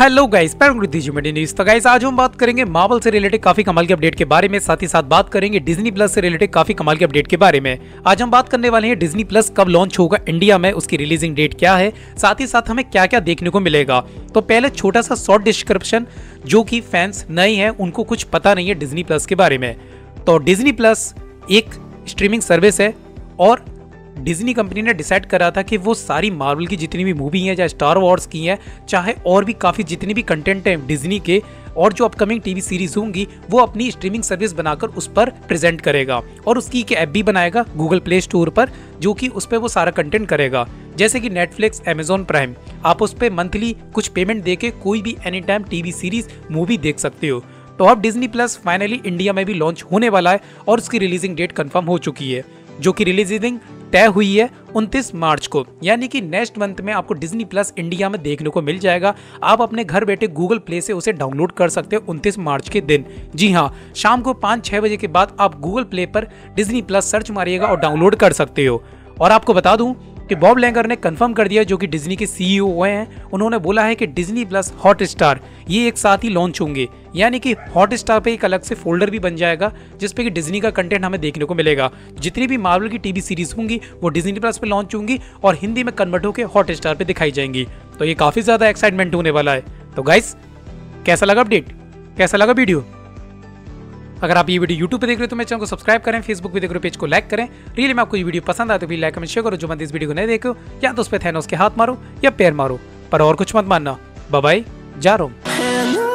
Hello guys news तो guys आज हम बात करेंगे मार्वल से रिलेटेड काफ़ी कमाल के अपडेट के बारे में। साथ ही साथ बात करेंगे डिज्नी प्लस से रिलेटेड काफ़ी कमाल के अपडेट के बारे में। आज हम बात करने वाले हैं डिज्नी प्लस कब लॉन्च होगा इंडिया में, उसकी रिलीजिंग डेट क्या है। साथ ही साथ हमें क्या क्या देखने को मिलेगा। तो पहले छोटा सा शॉर्ट डिस्क्रिप्शन जो की फैंस नए हैं, उनको कुछ पता नहीं है डिज्नी प्लस के बारे में। तो डिज्नी प्लस एक स्ट्रीमिंग सर्विस है और डिज्नी कंपनी ने डिसाइड करा था कि वो सारी मार्वल की जितनी भी मूवी हैं चाहे स्टार वॉर्स की हैं, चाहे और भी काफ़ी जितनी भी कंटेंट हैं डिज्नी के, और जो अपकमिंग टीवी सीरीज़ होंगी, वो अपनी स्ट्रीमिंग सर्विस बनाकर उस पर प्रेजेंट करेगा। और उसकी एक ऐप भी बनाएगा गूगल प्ले स्टोर पर, जो कि उस पर वो सारा कंटेंट करेगा। जैसे कि नेटफ्लिक्स अमेजोन प्राइम आप उस पर मंथली कुछ पेमेंट दे के कोई भी any time TV series movie देख सकते हो। तो अब डिज्नी प्लस फाइनली इंडिया में भी लॉन्च होने वाला है, और उसकी रिलीजिंग डेट कंफर्म हो चुकी है, जो कि रिलीजिंग तय हुई है 29 मार्च को। यानी कि नेक्स्ट मंथ में आपको डिज्नी प्लस इंडिया में देखने को मिल जाएगा। आप अपने घर बैठे गूगल प्ले से उसे डाउनलोड कर सकते हो 29 मार्च के दिन। जी हाँ शाम को पाँच छः बजे के बाद आप गूगल प्ले पर डिज्नी प्लस सर्च मारिएगा और डाउनलोड कर सकते हो। और आपको बता दूँ कि बॉब लैंगर ने कंफर्म कर दिया, जो कि डिज्नी के सीईओ हुए हैं, उन्होंने बोला है कि डिज्नी प्लस हॉट स्टार ये एक साथ ही लॉन्च होंगे। यानी कि हॉट स्टार पे एक अलग से फोल्डर भी बन जाएगा, जिसपे कि डिज्नी का कंटेंट हमें देखने को मिलेगा। जितनी भी मार्वल की टीवी सीरीज़ होंगी, वो डिज्नी प्लस पे लॉन्च होंगी और हिंदी में कन्वर्ट होकर हॉट स्टार पे दिखाई जाएँगी। तो ये काफ़ी ज़्यादा एक्साइटमेंट होने वाला है। तो गाइस कैसा लगा अपडेट कैसा लगा वीडियो अगर आप ये वीडियो यूट्यूब पे देख रहे हो तो मेरे चैनल को सब्सक्राइब करें फेसबुक पे देख रहे हो पेज को लाइक करें। रियली में आपको ये वीडियो पसंद आए तो भी लाइक कमेंट शेयर करो। जो मत इस वीडियो को नहीं देखो या तो उस पर थैनोस के हाथ मारो, या पैर मारो। पर और कुछ मत मानना। बाय जा रहा हूँ and